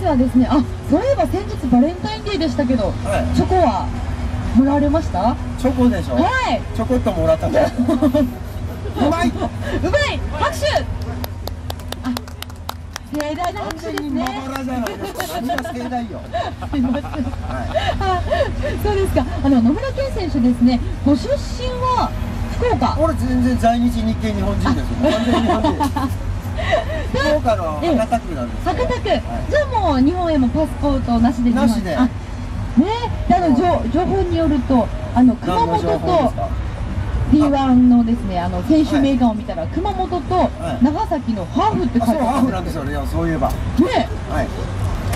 ずはですねあそういえば先日バレンタインデーでしたけどはい。チョコはもらわれました？はチョコでしょ？い。ちょこっともらった うまい！うまい！拍手！あ盛大な完拍手ですね。そうですか。あの野村健選手ですね。ご出身は福岡。い俺全然在日日系日本人ですよ。完全に日本人です福岡の博多区なんです博多区、はい。じゃあもう日本へもパスポートなしで。なしで。あね。であの情情報によるとあの熊本とか？D1 のですねあの選手名鑑を見たら、熊本とい。長崎のハーフって書いてある。フなんですよねそういえば。ね。はい。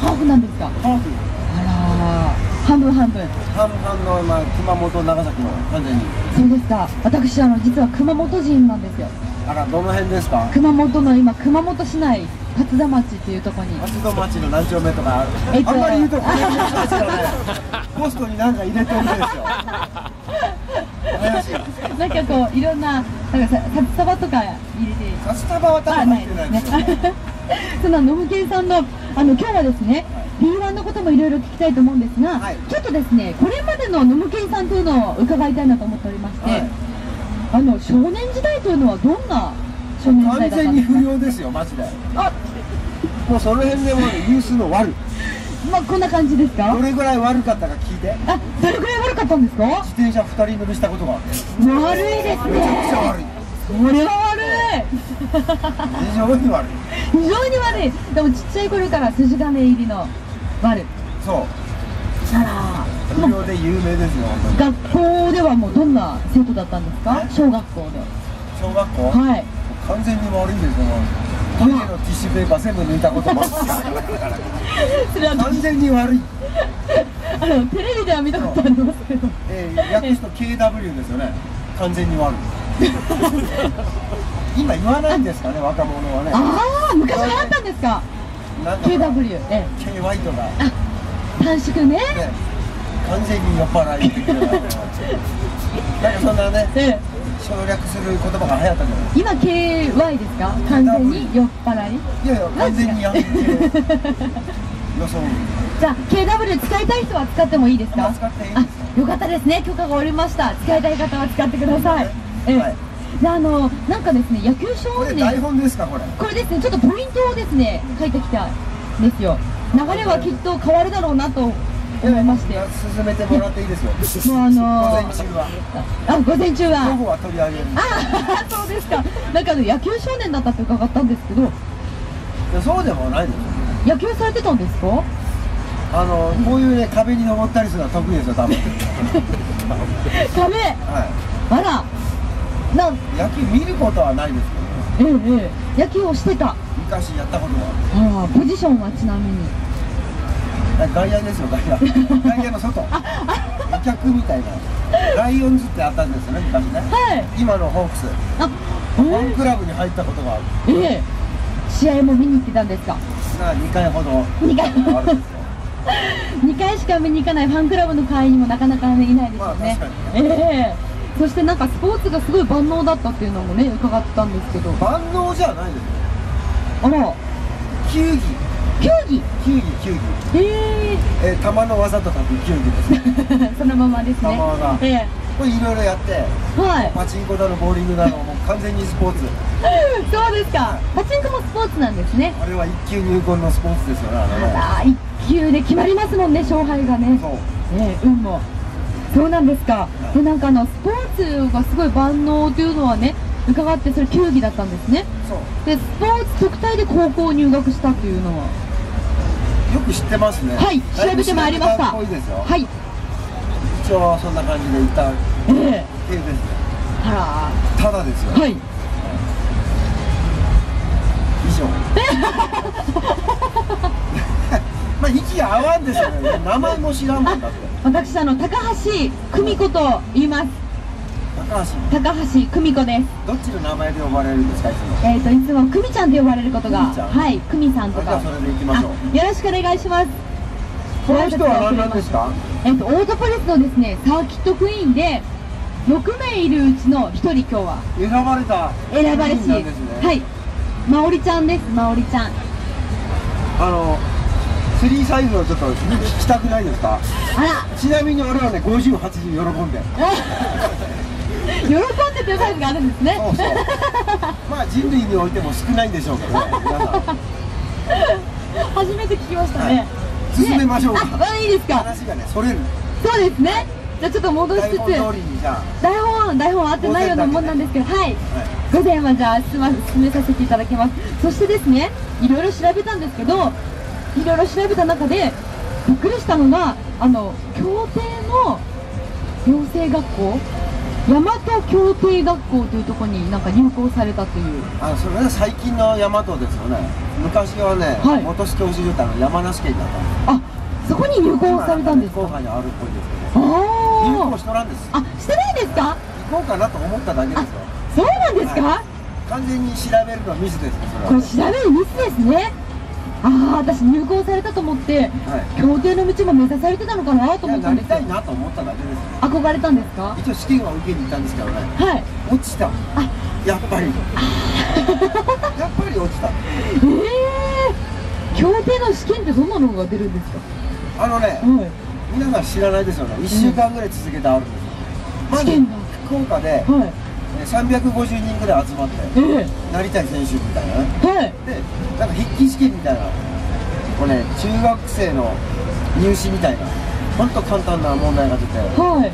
ハーフなんですか？ハーフ。あらー。半分半分。半々の、まあ、熊本長崎の完全に。そうですか。私あの実は熊本人なんですよあらどの辺ですか？熊本の今熊本市内勝田町っていうところに。松戸町の何丁目とかある、えっとあんまり言うとこれの人たちがね。ポストに何か入れてるんですよ。なんかこういろんななんかさ札束とか入れて。札束は多分入ってないですよね。そのノムケンさんのあの今日はですね、B1 のこともいろいろ聞きたいと思うんですが、はい。ちょっとですねこれまでのノムケンさんというのを伺いたいなと思っておりまして、はいあの少年時代というのはどんな少年時完代だった全にんですか？不良ですよマジであ、もうその辺でもうユースの悪まあこんな感じですか？ど。れぐらい悪かったか聞いてあ、どれくらい悪かったんですか？自転車2人乗りしたことがあって悪いですめちゃくちゃね。悪いそれは悪い。非常に悪い非常に悪い。でもちっちゃい頃から筋金入りの悪い。そうあら。不良で有名ですよ学校ではもうどんな生徒だったんですか？え？小学校で。小学校？はい。完全に悪いんですよトイレのティッシュペーパー全部抜いたこともそれは完全に悪い、あのテレビでは見たことあります？けどえー、訳すと KW ですよね。完全に悪い。今言わないんですかね若者はね。ああ昔流行ったんですか？か KW え KY とか。短縮ね完全に酔っ払いな。んかそんなね ええ。省略する言葉が流行ったんじゃない今 KY ですか？完全に酔っ払い？いやいや完全にやめて 予想。じゃあ KW 使いたい人は使ってもいいですか？あ使っていいあよかったですね。許可が下りました。使いたい方は使ってください。ええ。はいであのなんかですね野球少年。台本ですかこれ？これですね。ちょっとポイントをですね書いてきたんですよ。流れはきっと変わるだろうなと思いまして進めてもらっていいですよもうあの午前ー、中は。あ午前中午は後は取り上げる。あ そうですか。なんかあの野球少年だったって伺ったんですけど。いやそうでもないですよ。野球されてたんですか？あのこういうね壁に登ったりするのは得意ですよ多分。壁？はあら。なんい野球見ることはないですけどええええ。野球をしてた。昔やったことは。ああポジションはちなみに。あ外野ですよ外野。外野の外。お客みたいな。ライオンズってあったんですよね昔ね。はい。今のホークス。あファンクラブに入ったことがある。ええ。試合も見に行ってたんですか？な2回ほど。二回。あるんですよ2回しか見に行かないファンクラブの会員にもなかなか、ね、いないですよね,、まあええ。そしてなんかスポーツがすごい万能だったっていうのもね伺ったんですけど。万能じゃないですよ。あら。球技。球技？球技球技。ええー、球の技とかく球技ですね。え そのままですね。球がえこれいろいろやってえはい。パチンコだのボーリングだのもう完全にスポーツ。そうですか。パチンコもスポーツなんですね。あれは一球入魂のスポーツですよねあら一球で決まりますもんね勝敗がね。そう。ええ運も。そうなんですか。でなんかあのスポーツがすごい万能というのはね伺ってそれ球技だったんですね。そう。でスポーツ特待で高校入学したっていうのはよく知ってますね。はい調べてまいりました。はい。一応そんな感じで行ったええ系です。ねあただですよ、らはい。以上。まあ息が合わんですよね。名前も知らんもんだって。私あの高橋久美子と言います高橋。高橋久美子です。どっちの名前で呼ばれるんですかいつもえっ、といつも久美ちゃんと呼ばれることがはい久美さんとか。それで行きましょう。あよろしくお願いします。この人は何なんですか？えっ、とオートポリスのですねサーキットクイーンで6名いるうちの1人今日は。選ばれた。選ばれしね。はい。まおりちゃんです。まおりちゃん。あのスリーサイズをちょっと聞きたくないですか？あら。ちなみに俺はね5080喜んで喜ん でというサイズがあるんですねそうそう。まあ人類においても少ないんでしょうけどね皆さん。初めて聞きましたね、はい。進めましょうか。ね。あ、あいいですか？話がねそれる。そうですね。じゃあちょっと戻しつつ。台本台本台本合ってないようなもんなんですけどはい。あ、はい、午前はじゃあ進ま進めさせていただきます。そしてですねいろいろ調べたんですけどいろいろ調べた中でびっくりしたのがあの協定の養成学校大和協定学校というところになんか入校されたという。あそれは最近の大和ですよね。昔はね、はい。元市教習所ってあの山梨県だったんです。あそこに入校されたんですか？福岡にあるっぽいですけど。入あ校しとらんですああしてないですか？行こうかなと思っただけですよ。そうなんですか、は完全に調べるのはミスですねこれそれは調べるミスですねああ私入校されたと思ってはい。協定の道も目指されてたのかなと思ったですよ。なんりたいなと思っただけです。よ憧れたんですか？一応試験は受けに行ったんですけどね。はい。落ちた。やっぱり。やっぱり落ちた。ええ協定の試験ってどんなのが出るんですか？あのねはい皆さん知らないですよね。1週間ぐらい続けてあるんですよ。まず試験が。福岡ではい。え350人ぐらい集まってえなりたい選手みたいな。ねえ。はいでなんか筆記試験みたいなこれね中学生の入試みたいなほんと簡単な問題が出てではい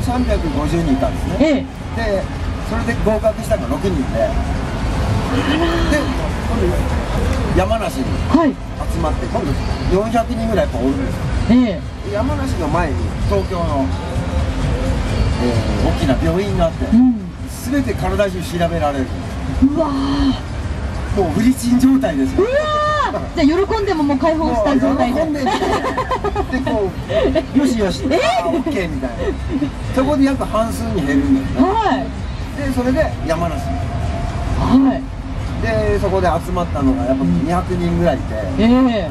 350人いたんですね。ええ。でそれで合格したのが6人でで今度山梨にはい。集まって今度400人ぐらいやっぱおるんですよ。ええ。で山梨の前に東京の、えー大きな病院があってうん全て体中調べられる。うわー。もうフリチン状態ですうよわー。じゃあ喜んでももう解放した状態で。喜んででこう よしよし。え？あーオッケーみたいな。そこで約半数に減るんですね。はい。でそれで山梨。はい。でそこで集まったのがやっぱ200人ぐらいいて、ええ。え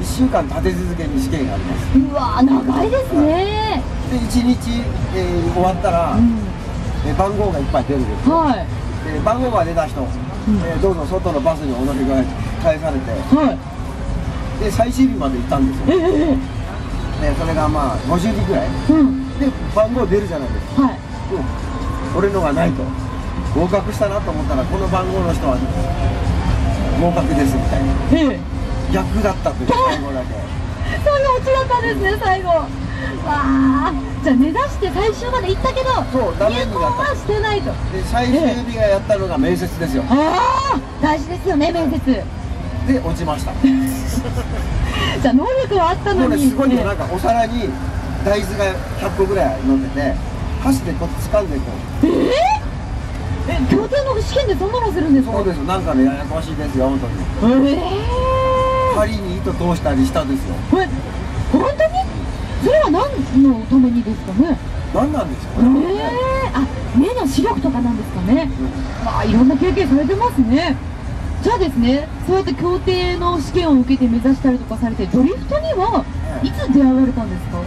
1週間立て続けに試験があります。うわー長いですね。で1日、えー終わったら、うんえー番号がいっぱい出るんですよ。はい。で番号が出た人、ん。えーどうぞ外のバスにお乗りください返されて。はい。で最終日まで行ったんですえよえでそれがまあ50人ぐらい。うん。で番号出るじゃないですか。はい。俺のがないと。合格したなと思ったらこの番号の人は合格ですみたいな。ええ逆だったという最後だけ。そういうオチだったんですね最後。わあじゃあ目指して最終まで行ったけどそうダメになった。はしてないと。で最終日がやったのが面接ですよ。ああ大事ですよね面接。で落ちました。じゃあ能力はあったのに。すごいのなんかお皿に大豆が100個ぐらい乗ってて箸でこう掴んでこう。ええ？え協定の試験でそんなのするんですか？そうですよ。なんかねややこしいですよ本当に。ええ針に糸通したりしたですよ。これ本当に？それは何のためにですかね？何なんですかえね、えあ目の視力とかなんですかね？うん。まあいろんな経験されてますね。じゃあですねそうやって協定の試験を受けて目指したりとかされてドリフトにはいつ出会われたんですか？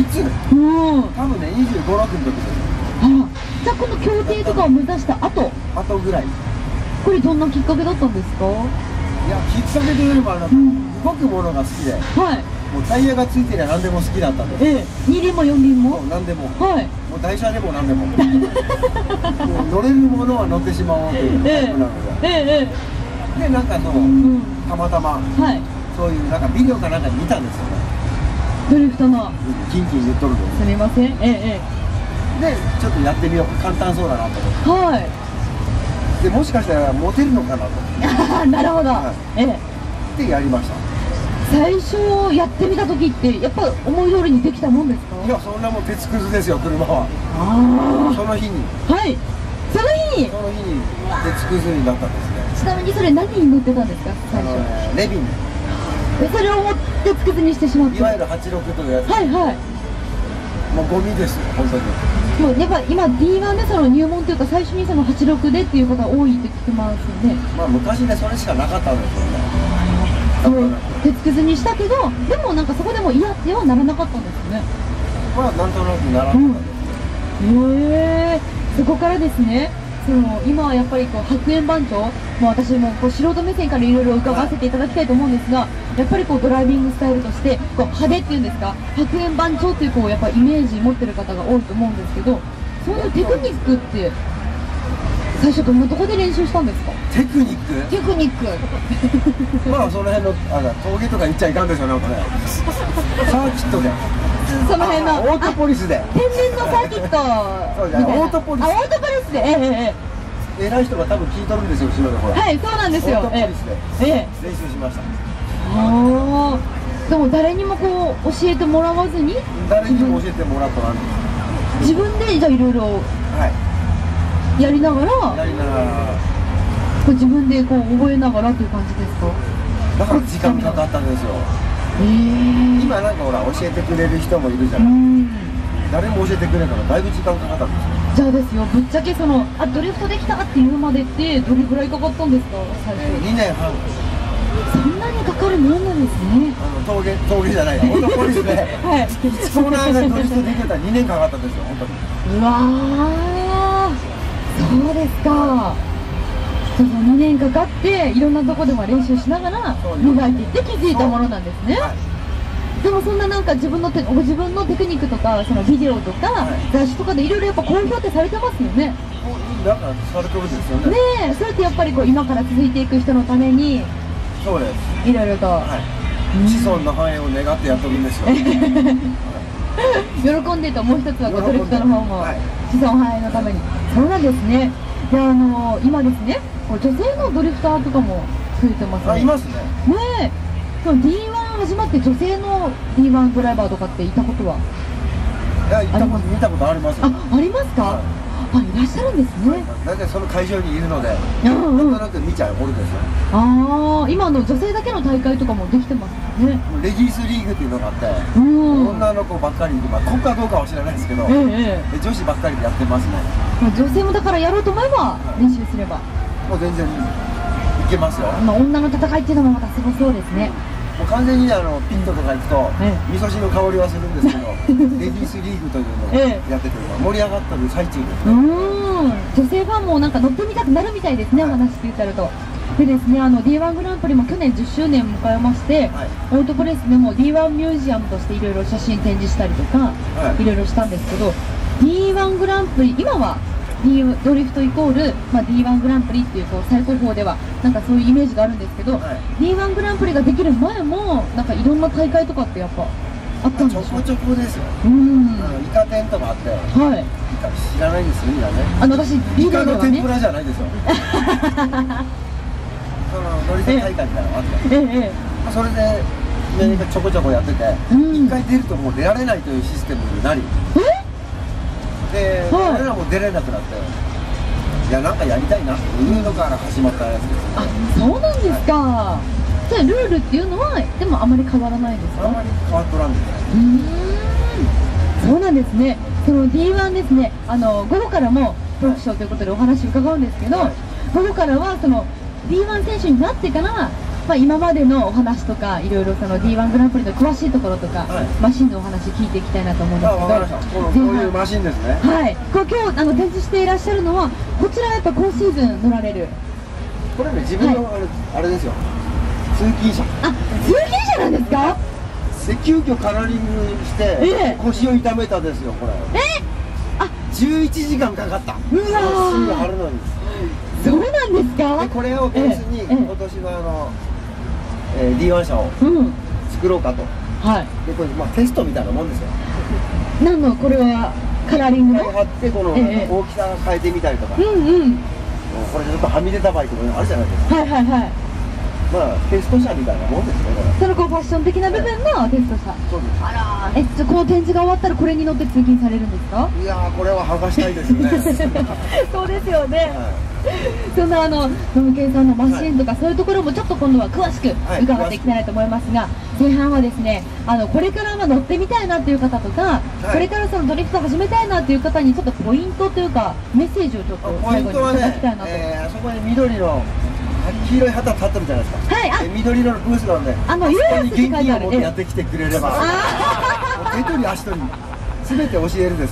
いつ？うん。あ多分ね2 5 6の時です。らじゃあこの協定とかを目指した後？あとぐらい。いこれどんなきっかけだったんですか？はやきっかけというよりもあの、うん。動くものが好きで。いもうタイヤがついてりゃ何でも好きだったんですええ二輪も四輪も？何でも。もはい。う台車でも何でも。もう乗れるものは乗ってしまおうというタイプなので、えええでなんかそのえうん。たまたまはい。そういうなんかビデオかなんかで見たんですよね。ドリフトの。キンキン言っとるの。すみません。えええでちょっとやってみよう。簡単そうだなと思っえはい。てでもしかしたらモテるのかなと。あ あなるほど、はええ。でやりました最初やってみた時ってやっぱ思い通りにできたもんですか？いやそんなもん鉄くずですよ車は。あその日に。あはい。その日に？その日に鉄くずになったんですね。ちなみにそれ何に乗ってたんですかあ最初？のねレビン。でそれを持ってつくずにしてしまって。いわゆる86というやつ。はいはい。もうゴミですよ本当に。もうやっぱ今 D1 でその入門というか最初にその86でっていう方多いって聞きますよねまあ昔ねそれしかなかったんですよねそう鉄くずにしたけどでもなんかそこでも嫌ってはならなかったんですよね。まあなんとなくならなかったですへえ。そこからですね。その今はやっぱりこう白煙番長、まあ、私もこう素人目線からいろいろ伺わせていただきたいと思うんですがやっぱりこうドライビングスタイルとしてこう派手っていうんですか？白煙番長っていうこうやっぱイメージ持ってる方が多いと思うんですけどそういうテクニックって最初どんなとこで練習したんですか？テクニック？テクニック。まあその辺のあの峠とか行っちゃいかんですよね、これ。サーキットで。その辺のあオートポリスで。天然のサーキット。そうじゃオートポリス。あオートポリスで。えええ偉い人が多分聞いとるんですよ後ろでほら、えはいそうなんですよ。オートポリスで。ええええ。練習しました。ああでも誰にもこう教えてもらわずに？誰にも教えてもらったなんで自分でじゃあいろいろはい。やりながら？やりながらこう自分でこう覚えながらっていう感じですか？だから時間かかったんですよ。ええ。今なんかほら教えてくれる人もいるじゃうない。ん。誰も教えてくれたらだいぶ時間かかったんですよ。じゃあですよぶっちゃけそのあドリフトできたっていうまでってどれぐらいかかったんですか最初？2年半。そんなにかかるもんなんですね。あの峠峠じゃないやオートポリスで はい。湘南がドリフトできたら2年かかったんですよ本当に。うわー。そうですかそうそう2年かかっていろんなとこでも練習しながら磨いていって気づいたものなんですね。はい。でもそんななんか自分のてご自分のテクニックとかそのビデオとかはい。雑誌とかでいろいろやっぱ公表ってされてますよね。なんかされてるんですよね。ねえそれってやっぱりこう今から続いていく人のためにそうです。いろいろと、はい。子孫の繁栄を願ってやってるんですよ。喜んでともう一つはこうトリフトの方もはい。子孫繁栄のために。そうなんですねであの今ですね女性のドリフターとかも増えてますね。あいますね。ねえ。その D1 始まって女性の D1 ドライバーとかっていたことは？いや行ったこと見たことありますよ。あありますか、はあいらっしゃるんですね。大体その会場にいるのでうんうん。なんとなく見ちゃうものですよああ今の女性だけの大会とかもできてますね。レディースリーグっていうのがあってうん。女の子ばっかりで、まあ、国家どうかは知らないですけどええええ。女子ばっかりでやってますね。え女性もだからやろうと思えば練習すれば。もう全然いけますよ。まあ女の戦いっていうのもまたすごそうですね。もう完全にあのピントとか行くとえ味噌汁の香りはするんですけど レディースリーグというのをえやってて盛り上がってる最中ですうね女性ファンもなんか乗ってみたくなるみたいですね、はいお話聞いてるとでですねあの D1 グランプリも去年10周年迎えまして、はい。オートプレスでも D1 ミュージアムとしていろいろ写真展示したりとか、はい。いろいろしたんですけど D1 グランプリ今は D ドリフトイコール、まあ、D1 グランプリっていうこう最高峰ではなんかそういうイメージがあるんですけど、はい。D1 グランプリができる前もなんかいろんな大会とかってやっぱあったんでしょちょこちょこですよ。うん。あのイカ天とかあってイはい。カ知らないんですよみんなね。あの私ビイカの天ぷらじゃないですよ。その乗り手大会みたいなのがあってええ。ええまあそれで何かちょこちょこやっててうん。一回出るともう出られないというシステムになりではい。俺らも出れなくなっていやなんかやりたいな。っていうのから始まったやつです。あそうなんですか、じゃあルールっていうのはでもあまり変わらないですか？あんまり変わっとらんですねうーん。そうなんですね。その D1 ですね。あの午後からもトークショーということでお話伺うんですけど、はい。午後からはその D1 選手になってから、まあ、今までのお話とかいろいろその D1 グランプリの詳しいところとか、はい。マシンのお話聞いていきたいなと思うんですあけどこういうマシンですね。はい、こう今日あの展示していらっしゃるのはこちらやっぱ今シーズン乗られる。これね自分のあれ,、あれですよ。通勤車。あ通勤車なんですか？で急遽カラーリングして、ええ。腰を痛めたですよこれ。え？あ。11時間かかった。うわー。すぐ貼るのにそうなんですか？でこれをベースに今年のあの、えー D1 車をうん。作ろうかと。はい。でこれ、まあ、テストみたいなもんですよ。何の？これはカラーリングの？貼ってこのええ。大きさ変えてみたりとか、うんうん。これちょっとはみ出た場合とかあるじゃないですか。はいはいはいまあテスト車みたいなもんですねこれ。そのこうファッション的な部分のテスト車。そうです。あらえじゃあこの展示が終わったらこれに乗って通勤されるんですか？いやーこれは剥がしたいですよね。そうですよね、はそんなあのノムケンさんのマシンとか、そういうところもちょっと今度は詳しくはい。伺っていきたいなと思いますが、前半はですねあのこれからまあ乗ってみたいなという方とか、い。これからそのドリフト始めたいなという方にちょっとポイントというかメッセージをちょっと最後にいただきたいなと、、えーあそこに緑の黄色い旗立ってるじゃないですか。はい緑色のブースなんであのそこに現金を持ってやってきてくれれば。手取り足取り全て教えるです